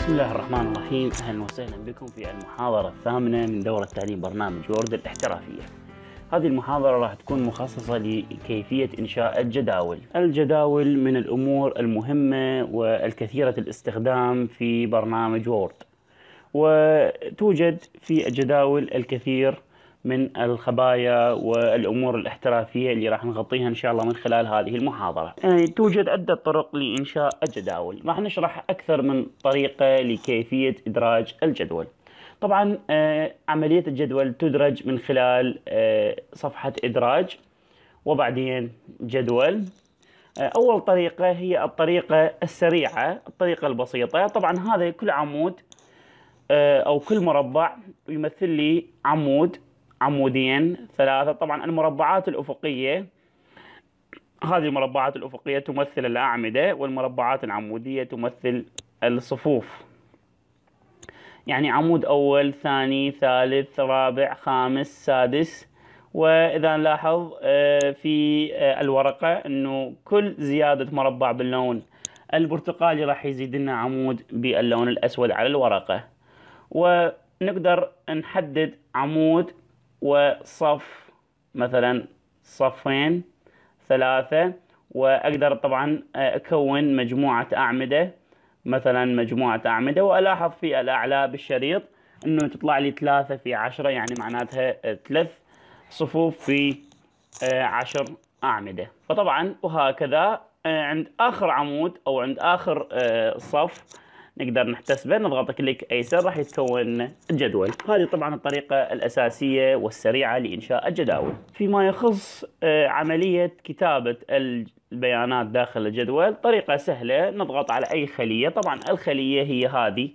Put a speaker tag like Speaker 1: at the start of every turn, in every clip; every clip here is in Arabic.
Speaker 1: بسم الله الرحمن الرحيم أهلا وسهلا بكم في المحاضرة الثامنة من دورة تعليم برنامج وورد الاحترافية. هذه المحاضرة راح تكون مخصصة لكيفية إنشاء الجداول. الجداول من الأمور المهمة والكثيرة الاستخدام في برنامج وورد. وتوجد في الجداول الكثير من الخبايا والأمور الاحترافية اللي راح نغطيها إن شاء الله من خلال هذه المحاضرة. يعني توجد عدة طرق لانشاء الجداول، راح نشرح أكثر من طريقة لكيفية إدراج الجدول. طبعا آه، عملية الجدول تدرج من خلال آه، صفحة إدراج وبعدين جدول. آه، أول طريقة هي الطريقة السريعة، الطريقة البسيطة، طبعا هذا كل عمود أو كل مربع يمثل لي عمود عمودين ثلاثة. طبعا المربعات الأفقية هذه المربعات الأفقية تمثل الأعمدة والمربعات العمودية تمثل الصفوف. يعني عمود أول ثاني ثالث رابع خامس سادس. وإذا نلاحظ آه، في آه، الورقة أنه كل زيادة مربع باللون البرتقالي راح يزيد لنا عمود باللون الأسود على الورقة. ونقدر نحدد عمود وصف مثلا صفين ثلاثة وأقدر طبعا أكون مجموعة أعمدة مثلا مجموعة أعمدة وألاحظ في الأعلى بالشريط أنه تطلع لي ثلاثة في عشرة يعني معناتها ثلاث صفوف في آه، عشر أعمدة. فطبعا وهكذا آه، عند آخر عمود أو عند آخر آه، صف نقدر نحتسبه نضغط كليك أيسر راح يتكون الجدول. هذه طبعا الطريقة الأساسية والسريعة لإنشاء الجداول. فيما يخص آه، عملية كتابة البيانات داخل الجدول طريقة سهلة نضغط على أي خلية. طبعا الخلية هي هذه.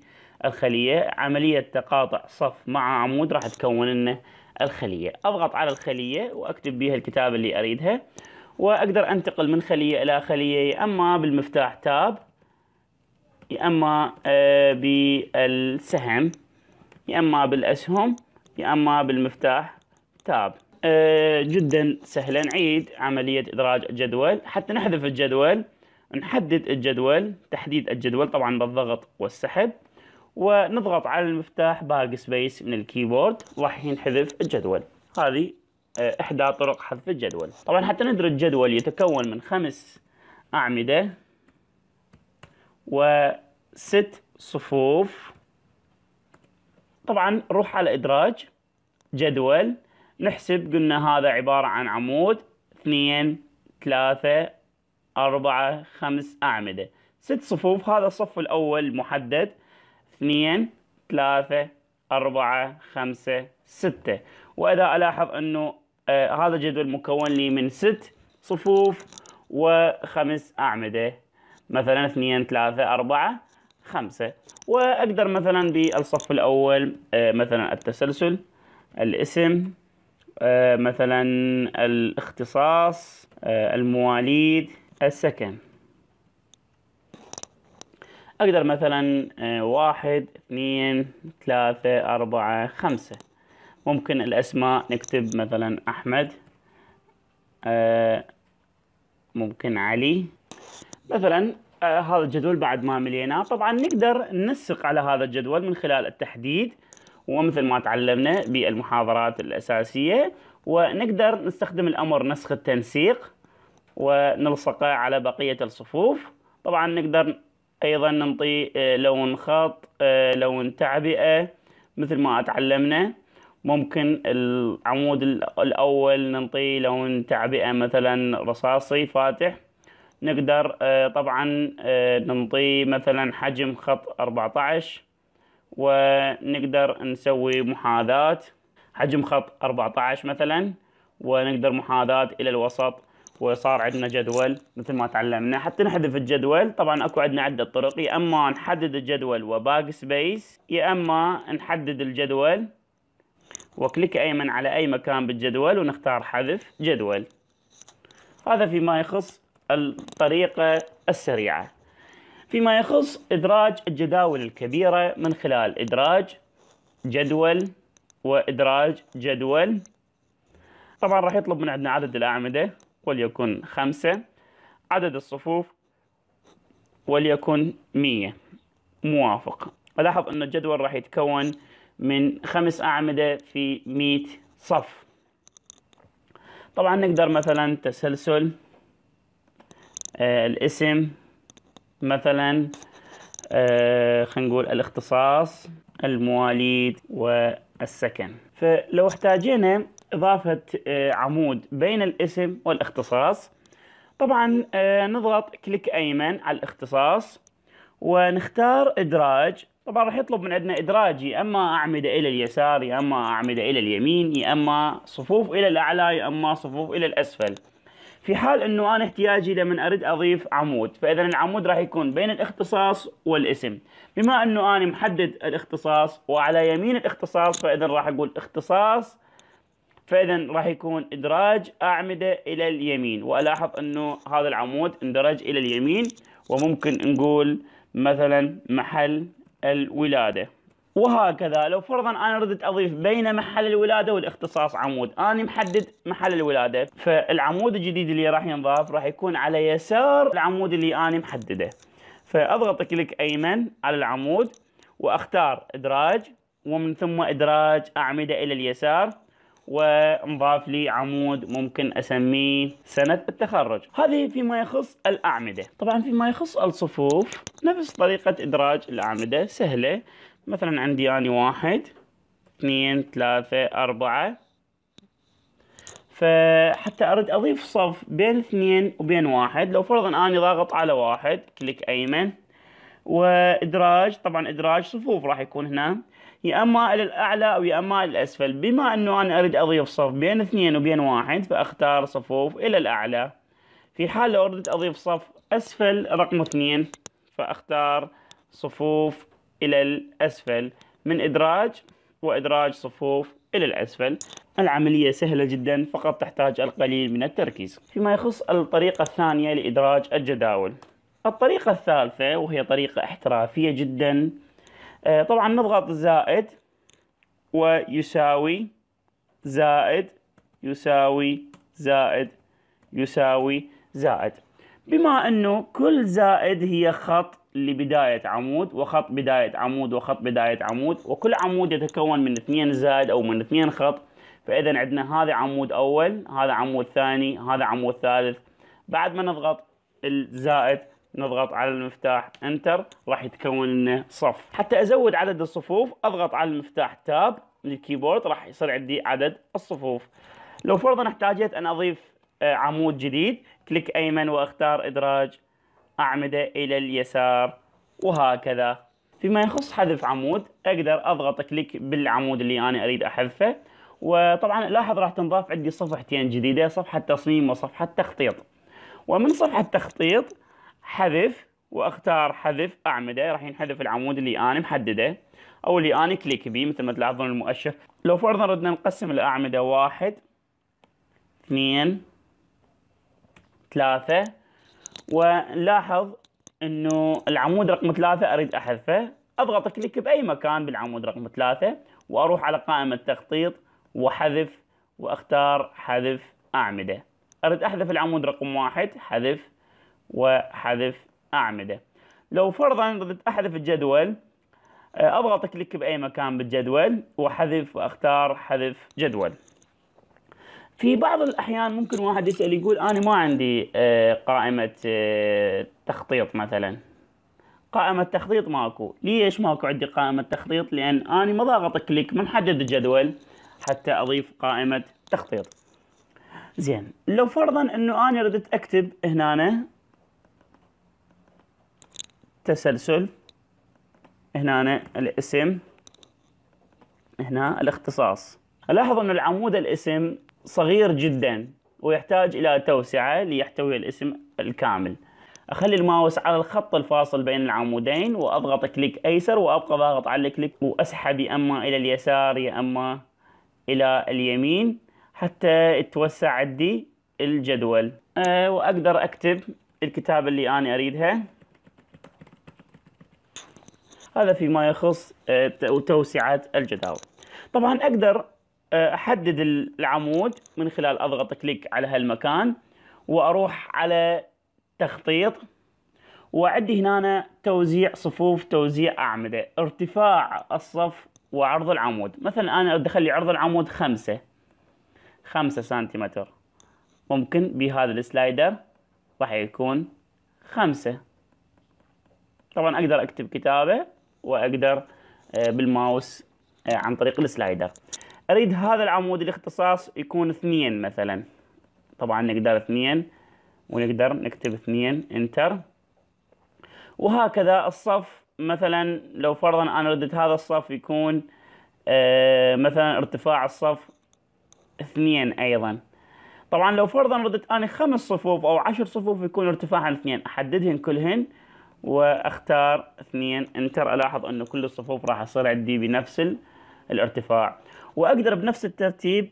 Speaker 1: الخلية عملية تقاطع صف مع عمود راح تكون لنا الخلية. أضغط على الخلية وأكتب بها الكتابة اللي أريدها وأقدر أنتقل من خلية إلى خلية أما بالمفتاح تاب يا أما آه، بالسهم يا أما بالأسهم يا أما بالمفتاح. تاب آه، جدا سهلا. نعيد عملية إدراج الجدول. حتى نحذف الجدول نحدد الجدول تحديد الجدول طبعا بالضغط والسحب ونضغط على المفتاح Backspace من ال keyboard. راح ينحذف الجدول. هذه آه، إحدى طرق حذف الجدول. طبعا حتى ندرج جدول يتكون من خمس أعمدة. وست صفوف. طبعا نروح على إدراج جدول. نحسب قلنا هذا عبارة عن عمود. اثنين ثلاثة أربعة خمس أعمدة. ست صفوف هذا الصف الأول محدد. اثنين ثلاثة أربعة خمسة ستة. وإذا ألاحظ أنه آه هذا الجدول مكون لي من ست صفوف وخمس أعمدة. مثلا اثنين ثلاثة أربعة خمسة. وأقدر مثلا بالصف الأول آه، مثلا التسلسل الاسم آه، مثلا الاختصاص آه، المواليد السكن. أقدر مثلا واحد اثنين ثلاثة أربعة خمسة. ممكن الأسماء نكتب مثلا أحمد ممكن علي. مثلا آه هذا الجدول بعد ما مليناه. طبعا نقدر ننسق على هذا الجدول من خلال التحديد ومثل ما تعلمنا بالمحاضرات الأساسية. ونقدر نستخدم الأمر نسخ التنسيق ونلصقه على بقية الصفوف. طبعا نقدر أيضا ننطي آه، لون خط آه، لون تعبئة مثل ما تعلمنا. ممكن العمود الأول ننطي لون تعبئة مثلا رصاصي فاتح. نقدر آه، طبعا آه، ننطي مثلا حجم خط 14 ونقدر نسوي محاذاة. حجم خط 14 مثلا ونقدر محاذاة إلى الوسط وصار عندنا جدول مثل ما تعلمنا. حتى نحذف الجدول طبعا أكو عندنا عدة طرق. يا إما نحدد الجدول وباك سبيس يا إما نحدد الجدول وكليك أيمن على أي مكان بالجدول ونختار حذف جدول. هذا فيما يخص الطريقة السريعة. فيما يخص إدراج الجداول الكبيرة من خلال إدراج جدول وإدراج جدول. طبعا راح يطلب من عندنا عدد الأعمدة وليكن خمسة. عدد الصفوف وليكن مية. موافق. ألاحظ أن الجدول راح يتكون من خمس أعمدة في 100 صف. طبعا نقدر مثلا تسلسل الاسم مثلا آه خلينا نقول الاختصاص المواليد والسكن. فلو احتاجينا إضافة آه عمود بين الاسم والاختصاص طبعا آه نضغط كليك أيمن على الاختصاص ونختار إدراج. طبعا راح يطلب من عندنا إدراج يا أما أعمدة إلى اليسار يا أما أعمدة إلى اليمين يا أما صفوف إلى الأعلى يا أما صفوف إلى الأسفل. في حال إنه أنا احتياجي لمن أريد أضيف عمود فإذا العمود راح يكون بين الاختصاص والاسم. بما إنه أنا محدد الاختصاص وعلى يمين الاختصاص فإذا راح أقول اختصاص فإذا راح يكون إدراج أعمدة إلى اليمين. وألاحظ إنه هذا العمود اندرج إلى اليمين وممكن نقول مثلا محل الولادة. وهكذا. لو فرضا أنا ردت أضيف بين محل الولادة والاختصاص عمود أنا محدد محل الولادة فالعمود الجديد اللي راح ينضاف راح يكون على يسار العمود اللي أنا محدده. فاضغط click أيمن على العمود وأختار إدراج ومن ثم إدراج أعمدة إلى اليسار وانضاف لي عمود ممكن أسميه سنة التخرج. هذه فيما يخص الأعمدة. طبعا فيما يخص الصفوف نفس طريقة إدراج الأعمدة سهلة. مثلا عندي اني واحد اثنين ثلاثة أربعة. فحتى أريد أضيف صف بين اثنين وبين واحد. لو فرضا اني ضاغط على واحد click أيمن. وإدراج طبعا إدراج صفوف راح يكون هنا. يا أما إلى الأعلى أو يا أما إلى الأسفل. بما أنه أنا أريد أضيف صف بين اثنين وبين واحد فأختار صفوف إلى الأعلى. في حال لو اردت أضيف صف أسفل رقم اثنين. فأختار صفوف إلى الأسفل من إدراج وإدراج صفوف إلى الأسفل. العملية سهلة جدا فقط تحتاج القليل من التركيز. فيما يخص الطريقة الثانية لإدراج الجداول. الطريقة الثالثة وهي طريقة احترافية جدا آه، طبعا نضغط زائد ويساوي زائد يساوي زائد يساوي زائد. بما أنه كل زائد هي خط لبداية عمود وخط بداية عمود وخط بداية عمود وكل عمود يتكون من اثنين زائد أو من اثنين خط. فاذا عندنا هذا عمود أول هذا عمود ثاني هذا عمود ثالث. بعد ما نضغط الزائد نضغط على المفتاح Enter راح يتكون لنا صف. حتى أزود عدد الصفوف أضغط على المفتاح Tab لل keyboard راح يصير عندي عدد الصفوف. لو فرضا احتاجت أن أضيف آه، عمود جديد click أيمن وأختار إدراج أعمده إلى اليسار. وهكذا. فيما يخص حذف عمود أقدر اضغط click بالعمود اللي أنا أريد أحذفه. وطبعا لاحظ راح تنضاف عندي صفحتين جديدة صفحة تصميم وصفحة تخطيط. ومن صفحة تخطيط حذف وأختار حذف أعمده. راح ينحذف العمود اللي أنا محدده أو اللي أنا كليك بيه مثل ما تلاحظون المؤشر. لو فرضا ردنا نقسم الاعمده واحد اثنين ثلاثة ونلاحظ إنه العمود رقم ثلاثة أريد أحذفه. اضغط كليك بأي مكان بالعمود رقم ثلاثة وأروح على قائمة تخطيط وحذف وأختار حذف أعمدة. أريد أحذف العمود رقم واحد حذف وحذف أعمدة. لو فرضا ردت أحذف الجدول أضغط كليك بأي مكان بالجدول وحذف وأختار حذف جدول. في بعض الأحيان ممكن واحد يسأل يقول أنا ما عندي آه، قائمة آه، تخطيط مثلا. قائمة تخطيط ماكو. ليش ماكو عندي قائمة تخطيط؟ لأن أنا ما ضاغط كليك ما محدد الجدول حتى أضيف قائمة تخطيط. زين لو فرضا إنه أنا ردت أكتب هنا تسلسل هنا الاسم هنا الاختصاص. ألاحظ ان العمود الاسم صغير جدا ويحتاج إلى توسعة ليحتوي الاسم الكامل. أخلي الماوس على الخط الفاصل بين العمودين وأضغط كليك أيسر وأبقى ضاغط على الكليك وأسحب يا أما إلى اليسار يا أما إلى اليمين حتى يتوسع عندي الجدول. أه وأقدر أكتب الكتابة اللي أنا أريدها. هذا فيما يخص آه، توسعة الجداول. طبعا أقدر آه، أحدد العمود من خلال أضغط click على هالمكان وأروح على تخطيط. وعندي هنا توزيع صفوف توزيع أعمدة ارتفاع الصف وعرض العمود. مثلا أنا أدخل لي عرض العمود خمسة خمسة سنتيمتر. ممكن بهذا ال slider راح يكون خمسة. طبعا أقدر أكتب كتابة وأقدر آه، بالماوس آه، عن طريق ال slider. أريد هذا العمود الاختصاص يكون اثنين مثلا. طبعا نقدر اثنين ونقدر نكتب اثنين Enter وهكذا الصف مثلا لو فرضا أنا ردت هذا الصف يكون آه مثلا ارتفاع الصف اثنين أيضا. طبعا لو فرضا ردت أنا خمس صفوف أو عشر صفوف يكون ارتفاعها اثنين. أحددهن كلهن وأختار اثنين. انتر ألاحظ انه كل الصفوف راح تصير عندي بنفس الارتفاع. وأقدر بنفس الترتيب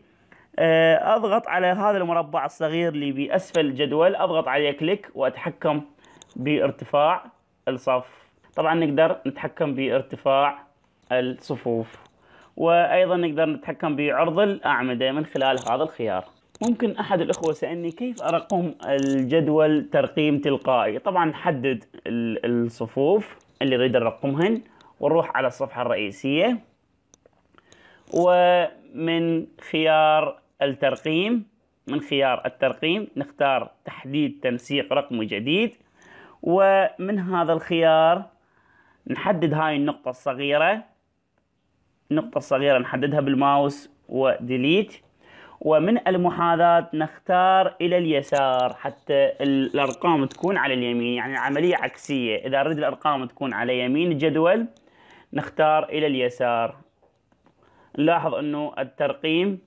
Speaker 1: آه، أضغط على هذا المربع الصغير اللي بأسفل الجدول أضغط عليه كليك وأتحكم بارتفاع الصف. طبعا نقدر نتحكم بارتفاع الصفوف وأيضا نقدر نتحكم بعرض الأعمدة من خلال هذا الخيار. ممكن أحد الأخوة سالني كيف أرقم الجدول ترقيم تلقائي؟ طبعا نحدد الصفوف اللي نريد نرقمهن ونروح على الصفحة الرئيسية. ومن خيار الترقيم من خيار الترقيم نختار تحديد تنسيق رقمي جديد. ومن هذا الخيار نحدد هاي النقطة الصغيرة. النقطة الصغيرة نحددها بالماوس وديليت. ومن المحاذاة نختار إلى اليسار حتى الأرقام تكون على اليمين يعني عملية عكسية. إذا أريد الأرقام تكون على يمين الجدول نختار إلى اليسار. نلاحظ أنه الترقيم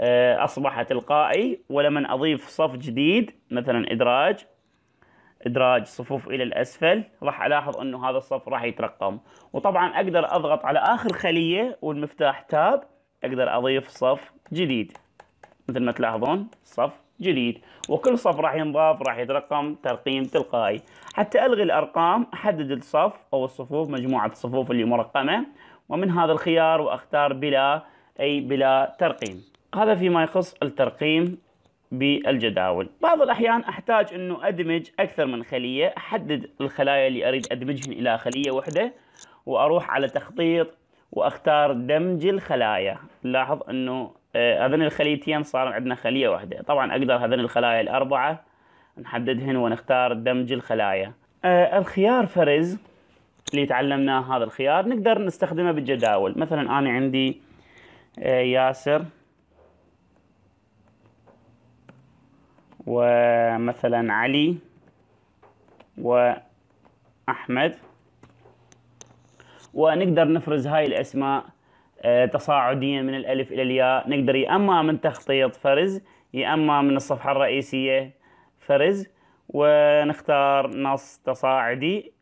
Speaker 1: آه، أصبح تلقائي ولمن أضيف صف جديد مثلا إدراج إدراج صفوف إلى الأسفل راح ألاحظ أنه هذا الصف راح يترقم. وطبعا أقدر أضغط على آخر خلية والمفتاح تاب أقدر أضيف صف جديد. مثل ما تلاحظون صف جديد. وكل صف راح ينضاف راح يترقم ترقيم تلقائي. حتى ألغي الأرقام أحدد الصف أو الصفوف مجموعة الصفوف اللي مرقمة. ومن هذا الخيار وأختار بلا أي بلا ترقيم. هذا فيما يخص الترقيم بالجداول. بعض الأحيان أحتاج أنه أدمج أكثر من خلية أحدد الخلايا اللي أريد أدمجهن إلى خلية واحدة وأروح على تخطيط وأختار دمج الخلايا. لاحظ أنه آه، هذين الخليتين صار عندنا خلية واحدة طبعا أقدر هذين الخلايا الأربعة نحددهن ونختار دمج الخلايا. آه، الخيار فرز اللي تعلمناه هذا الخيار نقدر نستخدمه بالجداول. مثلا أنا عندي آه، ياسر ومثلا علي وأحمد. ونقدر نفرز هاي الأسماء آه، تصاعديا من الألف إلى الياء. نقدر يا أما من تخطيط فرز يا أما من الصفحة الرئيسية فرز. ونختار نص تصاعدي.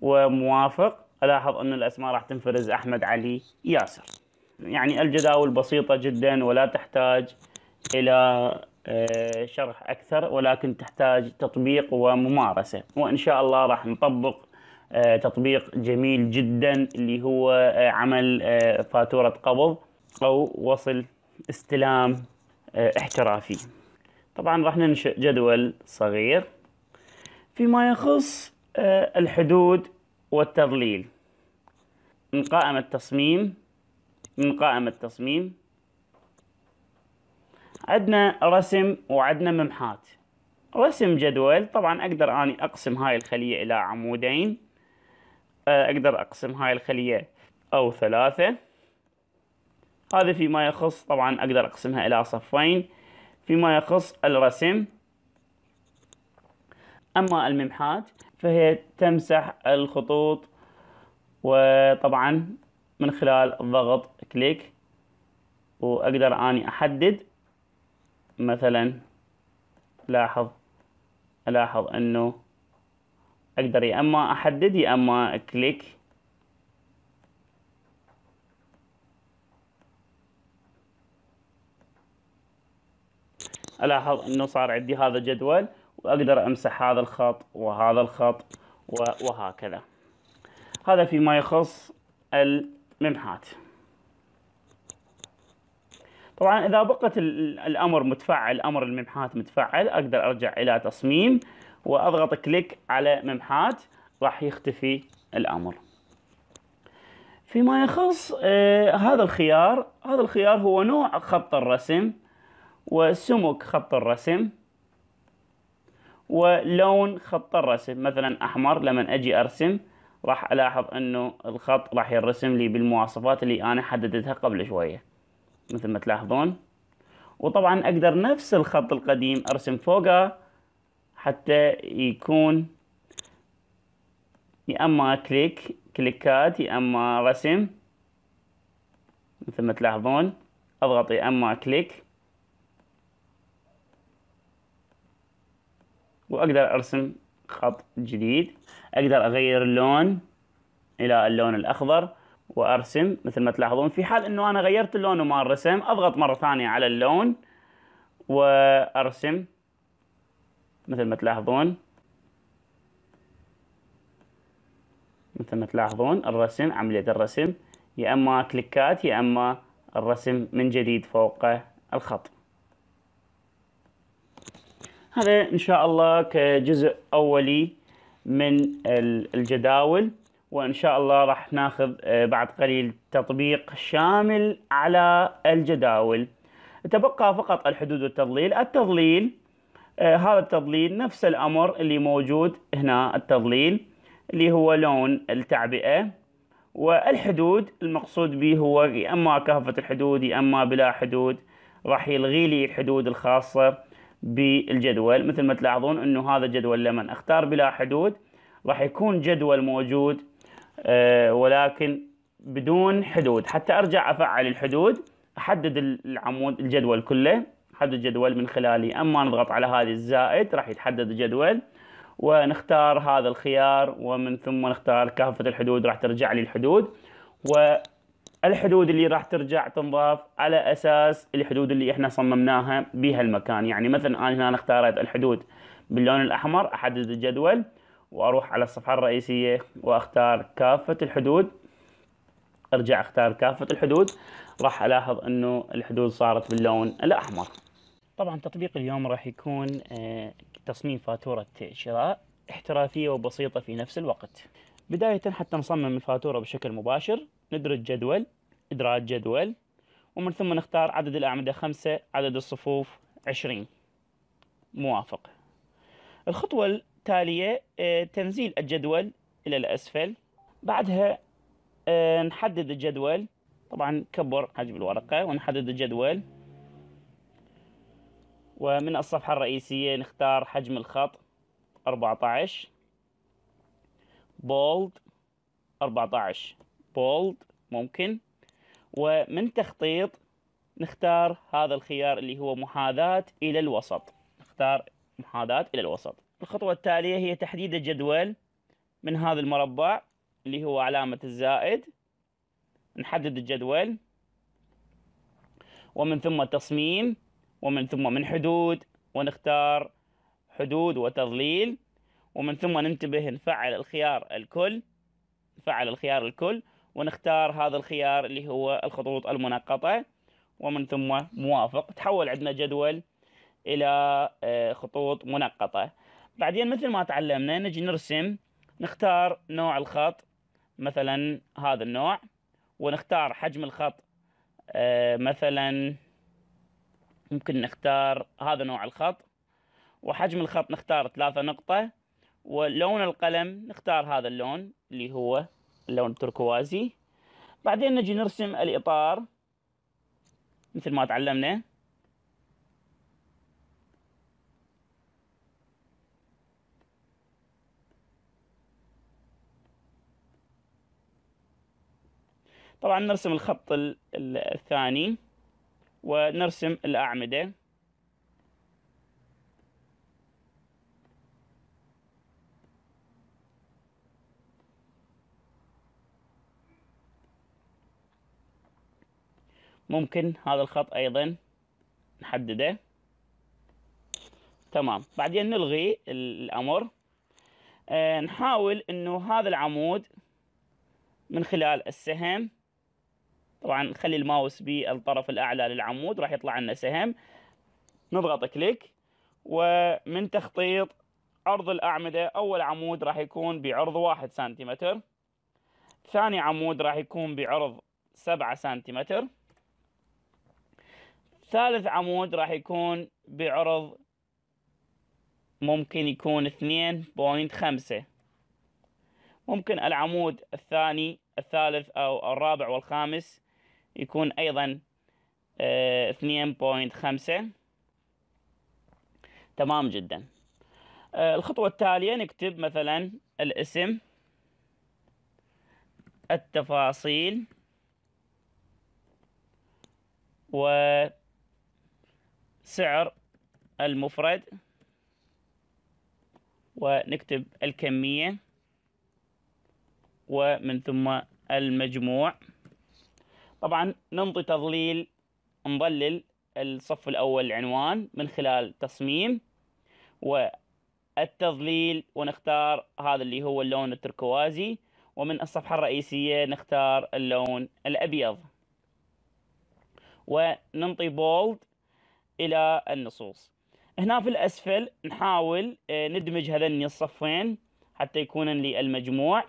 Speaker 1: وموافق. ألاحظ أن الأسماء راح تنفرز أحمد علي ياسر. يعني الجداول بسيطة جدا ولا تحتاج إلى آه، شرح أكثر ولكن تحتاج تطبيق وممارسة. وإن شاء الله راح نطبق آه، تطبيق جميل جدا اللي هو آه، عمل فاتورة قبض أو وصل استلام احترافي. طبعا راح ننشئ جدول صغير. فيما يخص الحدود والتضليل. من قائمة تصميم من قائمة تصميم عندنا رسم وعندنا ممحات. رسم جدول طبعا أقدر أني أقسم هاي الخلية إلى عمودين. آه، أقدر أقسم هاي الخلية أو ثلاثة. هذا فيما يخص طبعا أقدر أقسمها إلى صفين. فيما يخص الرسم. أما الممحات فهي تمسح الخطوط وطبعا من خلال الضغط كليك وأقدر أني أحدد مثلا لاحظ ألاحظ إنه أقدر يا إما أحدد يا إما كليك. ألاحظ إنه صار عندي هذا جدول. وأقدر أمسح هذا الخط وهذا الخط وهكذا. هذا فيما يخص الممحات. طبعا إذا بقت الأمر متفعل أمر الممحات متفعل أقدر أرجع إلى تصميم وأضغط كليك على ممحات راح يختفي الأمر. فيما يخص آه هذا الخيار هذا الخيار هو نوع خط الرسم وسمك خط الرسم. ولون خط الرسم. مثلا أحمر لما أجي أرسم راح ألاحظ إنه الخط راح يرسم لي بالمواصفات اللي أنا حددتها قبل شوية مثل ما تلاحظون. وطبعا أقدر نفس الخط القديم أرسم فوقه حتى يكون يا أما click كليكات يا أما رسم مثل ما تلاحظون. أضغط يا أما click. وأقدر أرسم خط جديد. أقدر أغير اللون إلى اللون الأخضر وأرسم مثل ما تلاحظون. في حال إنه أنا غيرت اللون وما الرسم أضغط مرة ثانية على اللون وأرسم مثل ما تلاحظون. مثل ما تلاحظون الرسم عملية الرسم يا إما كليكات يا إما الرسم من جديد فوق الخط. هذا إن شاء الله كجزء أولي من الجداول وإن شاء الله راح ناخذ آه، بعد قليل تطبيق شامل على الجداول. تبقى فقط الحدود والتضليل. التضليل آه، هذا التضليل نفس الأمر اللي موجود هنا التضليل اللي هو لون التعبئة والحدود المقصود به هو يا إما كافة الحدود يا إما بلا حدود. راح يلغي لي الحدود الخاصة. بالجدول. مثل ما تلاحظون إنه هذا الجدول لما أختار بلا حدود راح يكون جدول موجود آه، ولكن بدون حدود. حتى أرجع أفعل الحدود أحدد العمود الجدول كله أحدد الجدول من خلالي أما نضغط على هذه الزائد راح يتحدد الجدول ونختار هذا الخيار ومن ثم نختار كافة الحدود راح ترجع لي الحدود. الحدود اللي راح ترجع تنضاف على أساس الحدود اللي إحنا صممناها بهالمكان يعني مثلا أنا هنا اختاريت الحدود باللون الأحمر أحدد الجدول وأروح على الصفحة الرئيسية وأختار كافة الحدود. أرجع أختار كافة الحدود. راح ألاحظ إنه الحدود صارت باللون الأحمر. طبعا تطبيق اليوم راح يكون آه، تصميم فاتورة شراء احترافية وبسيطة في نفس الوقت. بداية حتى نصمم الفاتورة بشكل مباشر. ندرج جدول إدراج جدول ومن ثم نختار عدد الأعمدة خمسة عدد الصفوف عشرين. موافق. الخطوة التالية آه، تنزيل الجدول إلى الأسفل. بعدها آه، نحدد الجدول. طبعا كبر حجم الورقة ونحدد الجدول. ومن الصفحة الرئيسية نختار حجم الخط 14 بولد 14 بولد ممكن. ومن تخطيط نختار هذا الخيار اللي هو محاذاة إلى الوسط. نختار محاذاة إلى الوسط. الخطوة التالية هي تحديد الجدول من هذا المربع اللي هو علامة الزائد. نحدد الجدول. ومن ثم تصميم ومن ثم من حدود. ونختار حدود وتضليل. ومن ثم ننتبه نفعل الخيار الكل. نفعل الخيار الكل. ونختار هذا الخيار اللي هو الخطوط المنقطة ومن ثم موافق. تحول عندنا جدول إلى آه، خطوط منقطة. بعدين مثل ما تعلمنا نجي نرسم نختار نوع الخط مثلا هذا النوع ونختار حجم الخط آه، مثلا ممكن نختار هذا نوع الخط وحجم الخط نختار ثلاثة نقطة ولون القلم نختار هذا اللون اللي هو اللون التركوازي. بعدين نجي نرسم الإطار مثل ما تعلمنا. طبعا نرسم الخط الثاني ونرسم الأعمدة. ممكن هذا الخط أيضا نحدده. تمام. بعدين نلغي الأمر. آه نحاول أنه هذا العمود من خلال السهم طبعا نخلي الماوس بالطرف الأعلى للعمود راح يطلع لنا سهم. نضغط كليك ومن تخطيط عرض الأعمدة أول عمود راح يكون بعرض واحد سنتيمتر ثاني عمود راح يكون بعرض سبعة سنتيمتر. ثالث عمود راح يكون بعرض ممكن يكون اثنين point خمسة. ممكن العمود الثاني الثالث أو الرابع والخامس يكون أيضا آه، اثنين point خمسة. تمام جدا. آه، الخطوة التالية نكتب مثلا الاسم التفاصيل وسعر المفرد ونكتب الكمية ومن ثم المجموع. طبعا ننطي تظليل نظلل الصف الأول العنوان من خلال تصميم والتظليل ونختار هذا اللي هو اللون التركوازي ومن الصفحة الرئيسية نختار اللون الأبيض. وننطي بولد إلى النصوص. هنا في الأسفل نحاول آه، ندمج هذني الصفين حتى يكون لي المجموع.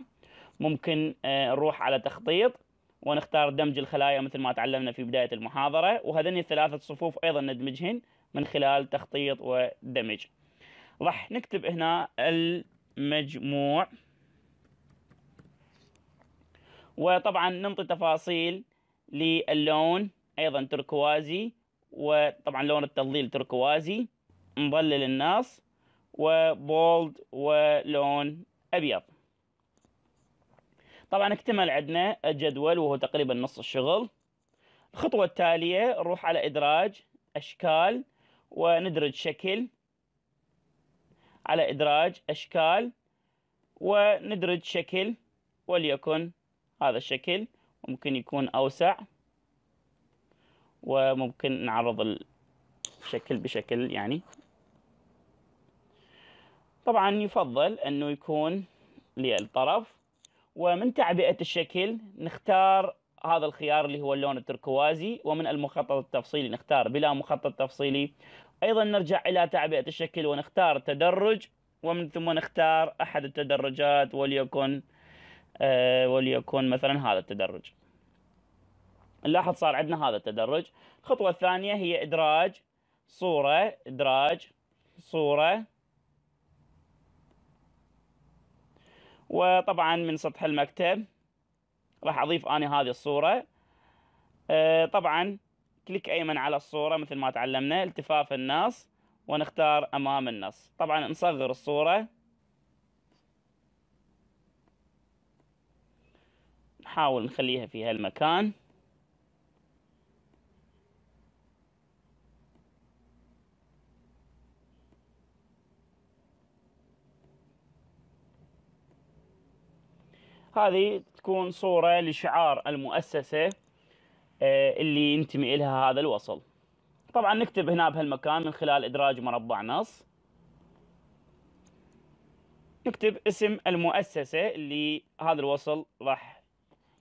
Speaker 1: ممكن آه، نروح على تخطيط ونختار دمج الخلايا مثل ما تعلمنا في بداية المحاضرة وهذني الثلاثة صفوف أيضا ندمجهن من خلال تخطيط ودمج. راح نكتب هنا المجموع. وطبعا ننطي تفاصيل للون أيضا تركوازي. وطبعا لون التظليل تركوازي نظلل النص وبولد ولون أبيض. طبعا اكتمل عندنا الجدول وهو تقريبا نص الشغل. الخطوة التالية نروح على إدراج أشكال وندرج شكل. على إدراج أشكال وندرج شكل وليكن هذا الشكل ممكن يكون أوسع. وممكن نعرض الشكل بشكل يعني. طبعا يفضل أنه يكون للطرف ومن تعبئة الشكل نختار هذا الخيار اللي هو اللون التركوازي ومن المخطط التفصيلي نختار بلا مخطط تفصيلي. أيضا نرجع إلى تعبئة الشكل ونختار تدرج ومن ثم نختار أحد التدرجات وليكن آه وليكن مثلا هذا التدرج. نلاحظ صار عندنا هذا التدرج. الخطوة الثانية هي إدراج صورة إدراج صورة. وطبعا من سطح المكتب راح أضيف أنا هذه الصورة. آه طبعا كليك أيمن على الصورة مثل ما تعلمنا التفاف النص ونختار أمام النص. طبعا نصغر الصورة. نحاول نخليها في هالمكان. هذه تكون صورة لشعار المؤسسة آه، اللي ينتمي إلها هذا الوصل. طبعا نكتب هنا بهالمكان من خلال إدراج مربع نص. نكتب اسم المؤسسة اللي هذا الوصل راح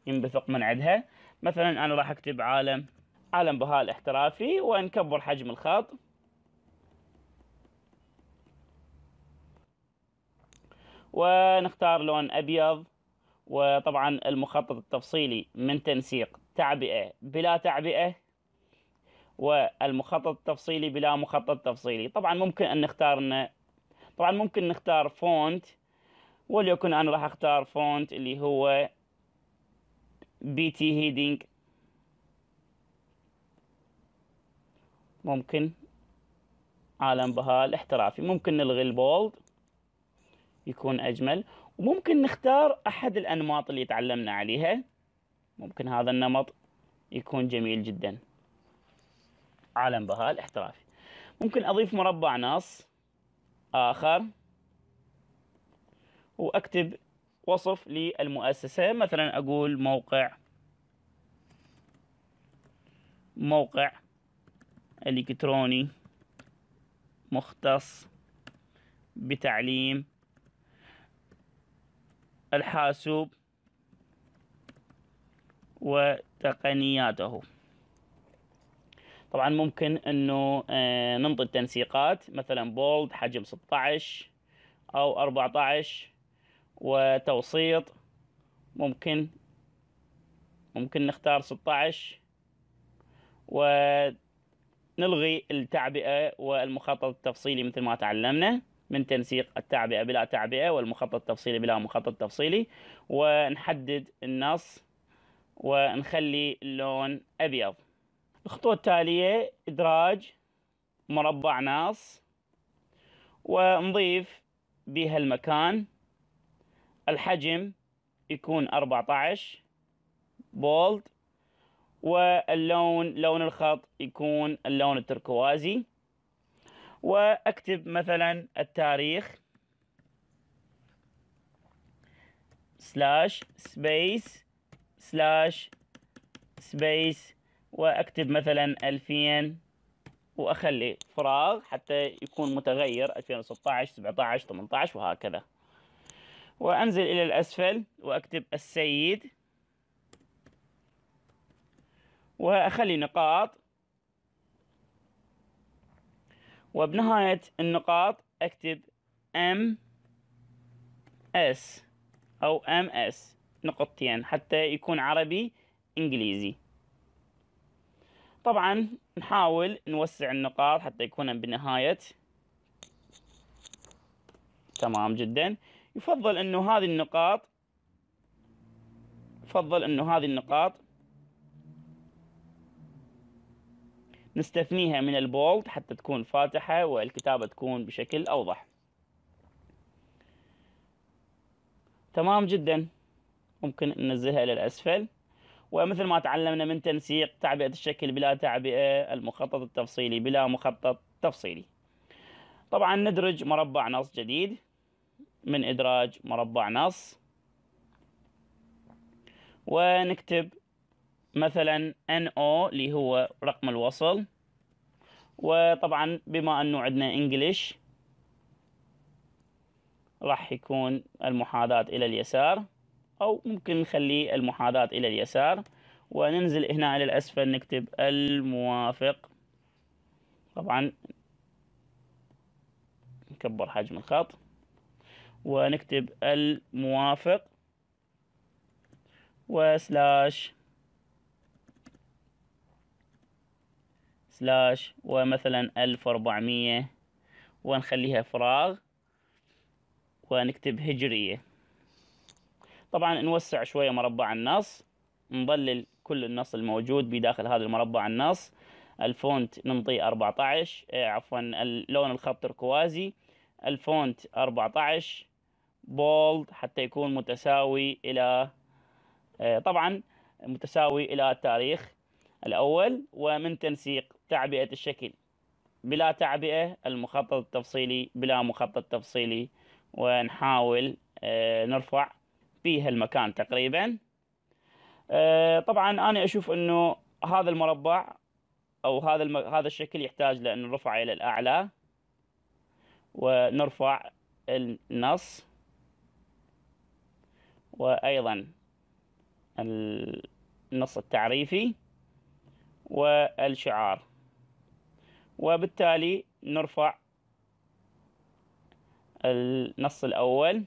Speaker 1: ينبثق من عندها. مثلا أنا راح أكتب عالم عالم بهاء الاحترافي ونكبر حجم الخط. ونختار لون أبيض. وطبعا المخطط التفصيلي من تنسيق تعبئة بلا تعبئة والمخطط التفصيلي بلا مخطط تفصيلي. طبعا ممكن أن نختار إن طبعا ممكن نختار font وليكن أنا راح أختار font اللي هو PT Heading ممكن عالم بهاء الاحترافي. ممكن نلغي البولد يكون أجمل. وممكن نختار أحد الأنماط اللي تعلمنا عليها. ممكن هذا النمط يكون جميل جدا. عالم بهاء الاحترافي. ممكن أضيف مربع نص آخر وأكتب وصف للمؤسسة. مثلا أقول موقع موقع إلكتروني مختص بتعليم الحاسوب وتقنياته. طبعا ممكن إنه آه، ننطي التنسيقات مثلا بولد حجم 16 أو 14 وتوسيط. ممكن ممكن نختار 16 ونلغي التعبئة والمخطط التفصيلي مثل ما تعلمنا. من تنسيق التعبئة بلا تعبئة والمخطط التفصيلي بلا مخطط تفصيلي ونحدد النص ونخلي اللون أبيض. الخطوة التالية إدراج مربع نص ونضيف بهالمكان الحجم يكون 14 bold واللون لون الخط يكون اللون التركوازي. وأكتب مثلا التاريخ slash space slash space وأكتب مثلا 2000 وأخلي فراغ حتى يكون متغير 2016 17 18 وهكذا. وأنزل إلى الأسفل وأكتب السيد. وأخلي نقاط. وبنهاية النقاط اكتب MS أو MS نقطتين حتى يكون عربي إنجليزي. طبعا نحاول نوسع النقاط حتى يكون بنهاية. تمام جدا. يفضل إنه هذه النقاط يفضل إنه هذه النقاط نستثنيها من البولد حتى تكون فاتحة والكتابة تكون بشكل أوضح. تمام جدا. ممكن ننزلها إلى الأسفل ومثل ما تعلمنا من تنسيق تعبئة الشكل بلا تعبئة المخطط التفصيلي بلا مخطط تفصيلي. طبعا ندرج مربع نص جديد من إدراج مربع نص. ونكتب مثلا NO اللي هو رقم الوصل. وطبعا بما أنه عندنا انجليش راح يكون المحاذاة إلى اليسار أو ممكن نخلي المحاذاة إلى اليسار. وننزل هنا إلى الأسفل نكتب الموافق. طبعا نكبر حجم الخط. ونكتب الموافق. وسلاش سلاش ومثلا ألف وأربعمية ونخليها فراغ ونكتب هجرية. طبعا نوسع شوية مربع النص نظلل كل النص الموجود بداخل هذا المربع النص. ال font ننطي 14 آه، عفوا لون الخط تركوازي ال font 14 bold حتى يكون متساوي إلى آه، طبعا متساوي إلى التاريخ. الأول ومن تنسيق تعبئة الشكل. بلا تعبئة المخطط التفصيلي بلا مخطط تفصيلي ونحاول آه، نرفع في المكان تقريبا. آه، طبعا أنا أشوف أنه هذا المربع أو هذا الم... هذا الشكل يحتاج لأن نرفع إلى الأعلى ونرفع النص وأيضا النص التعريفي. والشعار. وبالتالي نرفع النص الأول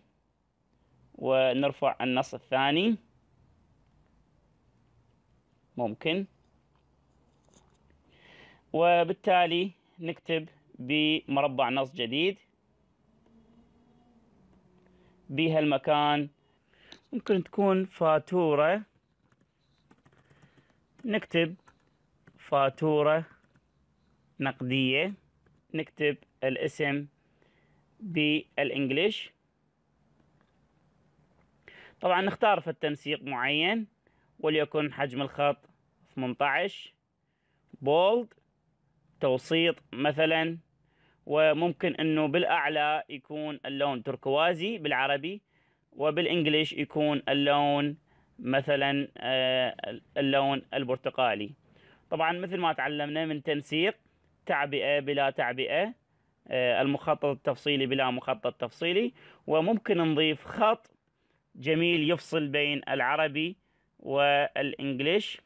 Speaker 1: ونرفع النص الثاني. ممكن. وبالتالي نكتب بمربع نص جديد. بهالمكان ممكن تكون فاتورة. نكتب فاتورة نقدية. نكتب الاسم بالإنجليش. طبعا نختار في التنسيق معين وليكن حجم الخط 18 بولد توسيط مثلا. وممكن إنه بالأعلى يكون اللون تركوازي بالعربي وبالإنجليش يكون اللون مثلا آه، اللون البرتقالي. طبعا مثل ما تعلمنا من تنسيق تعبئة بلا تعبئة آه، المخطط التفصيلي بلا مخطط تفصيلي وممكن نضيف خط جميل يفصل بين العربي والإنجليش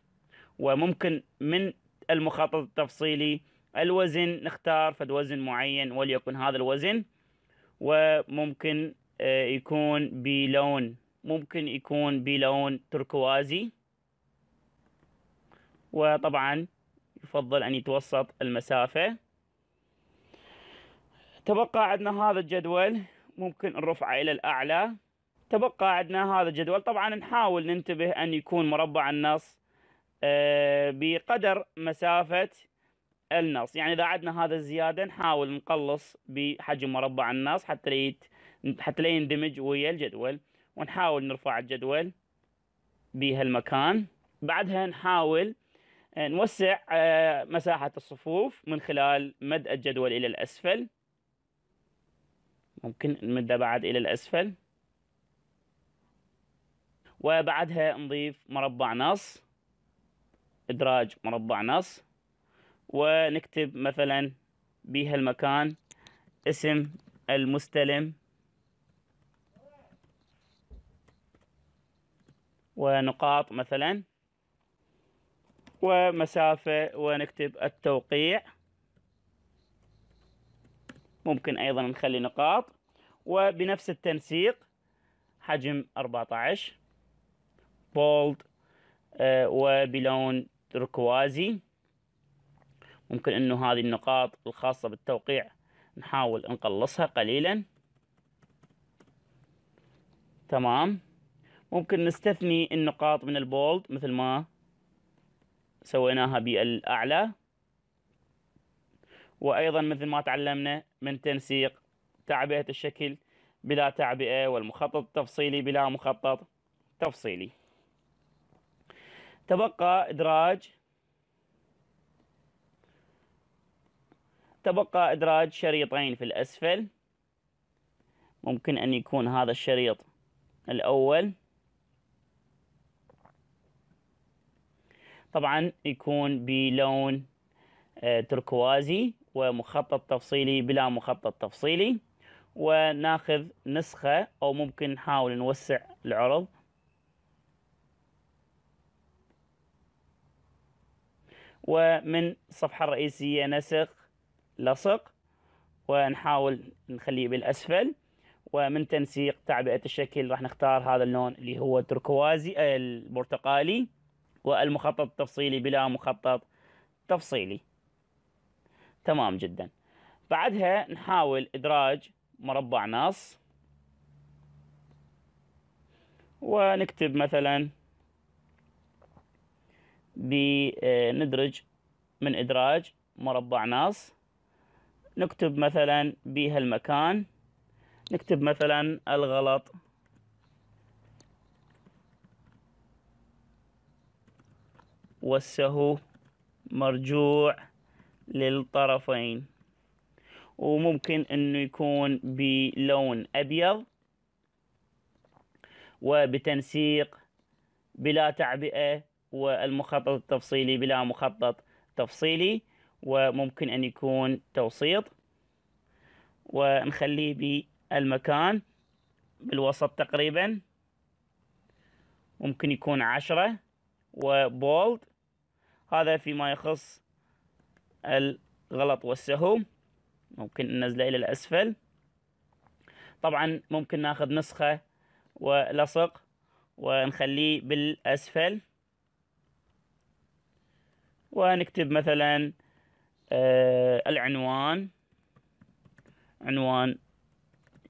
Speaker 1: وممكن من المخطط التفصيلي الوزن نختار فد وزن معين وليكن هذا الوزن وممكن آه، يكون بلون ممكن يكون بلون تركوازي. وطبعا يفضل أن يتوسط المسافة. تبقى عندنا هذا الجدول ممكن نرفعه إلى الأعلى. تبقى عندنا هذا الجدول. طبعا نحاول ننتبه أن يكون مربع النص آه، بقدر مسافة النص. يعني إذا عندنا هذا الزيادة نحاول نقلص بحجم مربع النص حتى ليت حتى لا يندمج ويا الجدول. ونحاول نرفع الجدول بهالمكان. بعدها نحاول نوسع آه، مساحة الصفوف من خلال مد الجدول إلى الأسفل. ممكن نمده بعد إلى الأسفل. وبعدها نضيف مربع نص إدراج مربع نص. ونكتب مثلا بهالمكان اسم المستلم. ونقاط مثلا. ومسافة ونكتب التوقيع. ممكن أيضا نخلي نقاط. وبنفس التنسيق حجم 14 بولد آه، وبلون تركوازي. ممكن إنه هذه النقاط الخاصة بالتوقيع نحاول نقلصها قليلا. تمام. ممكن نستثني النقاط من البولد مثل ما سويناها بالأعلى. وأيضا مثل ما تعلمنا من تنسيق تعبئة الشكل بلا تعبئة والمخطط التفصيلي بلا مخطط تفصيلي. تبقى إدراج تبقى إدراج شريطين في الأسفل. ممكن أن يكون هذا الشريط الأول. طبعا يكون بلون آه، تركوازي ومخطط تفصيلي بلا مخطط تفصيلي وناخذ نسخة أو ممكن نحاول نوسع العرض. ومن الصفحة الرئيسية نسخ لصق ونحاول نخليه بالأسفل. ومن تنسيق تعبئة الشكل راح نختار هذا اللون اللي هو التركوازي البرتقالي. والمخطط التفصيلي بلا مخطط تفصيلي. تمام جدا. بعدها نحاول إدراج مربع نص. ونكتب مثلا بندرج من إدراج مربع نص. نكتب مثلا بهالمكان نكتب مثلا الغلط. والسهو مرجوع للطرفين. وممكن إنه يكون بلون أبيض وبتنسيق بلا تعبئة والمخطط التفصيلي بلا مخطط تفصيلي وممكن أن يكون توسيط. ونخليه بالمكان بالوسط تقريبا. ممكن يكون عشرة وبولد هذا فيما يخص الغلط والسهو. ممكن ننزله إلى الأسفل. طبعا ممكن ناخذ نسخة ولصق ونخليه بالأسفل. ونكتب مثلا آه العنوان. عنوان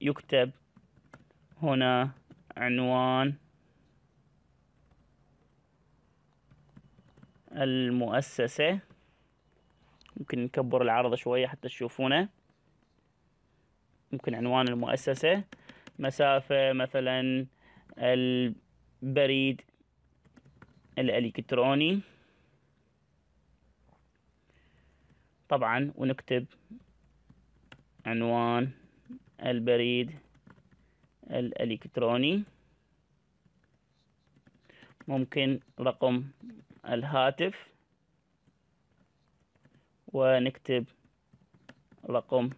Speaker 1: يكتب هنا عنوان المؤسسة. ممكن نكبر العرض شوية حتى تشوفونه. ممكن عنوان المؤسسة. مسافة مثلا البريد الإلكتروني. طبعا ونكتب عنوان البريد الإلكتروني. ممكن رقم الهاتف. ونكتب رقم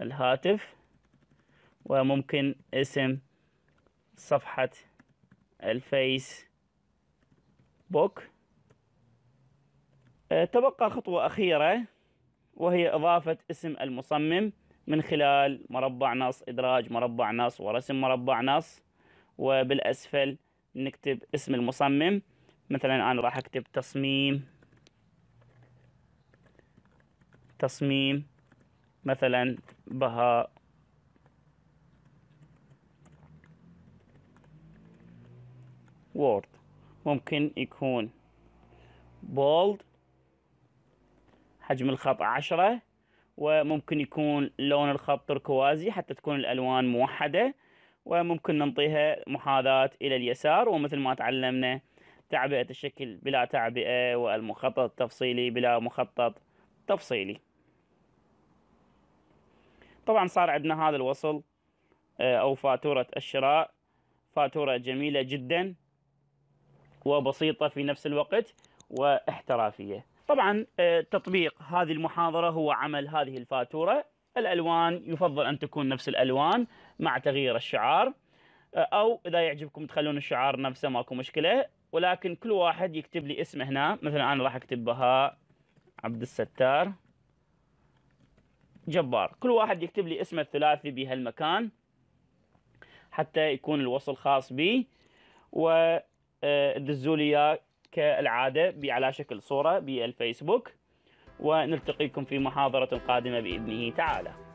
Speaker 1: الهاتف. وممكن اسم صفحة الفيس بوك. آه، تبقى خطوة أخيرة وهي إضافة اسم المصمم من خلال مربع نص إدراج مربع نص ورسم مربع نص. وبالأسفل نكتب اسم المصمم. مثلا أنا راح أكتب تصميم تصميم مثلا بهاء وورد ممكن يكون بولد حجم الخط عشرة وممكن يكون لون الخط تركوازي حتى تكون الألوان موحدة وممكن ننطيها محاذاة إلى اليسار ومثل ما تعلمنا تعبئة الشكل بلا تعبئة والمخطط التفصيلي بلا مخطط تفصيلي. طبعا صار عندنا هذا الوصل آه، أو فاتورة الشراء. فاتورة جميلة جدا وبسيطة في نفس الوقت واحترافية. طبعا آه، تطبيق هذه المحاضرة هو عمل هذه الفاتورة. الألوان يفضل أن تكون نفس الألوان مع تغيير الشعار آه، أو إذا يعجبكم تخلون الشعار نفسه ماكو مشكلة. ولكن كل واحد يكتب لي اسمه هنا. مثلا أنا راح أكتب بهاء عبد الستار جبار. كل واحد يكتب لي اسمه الثلاثي بهالمكان حتى يكون الوصل خاص بي ودزوا آه، لي كالعادة على شكل صورة بالفيسبوك ونلتقيكم في محاضرة قادمة بإذنه تعالى.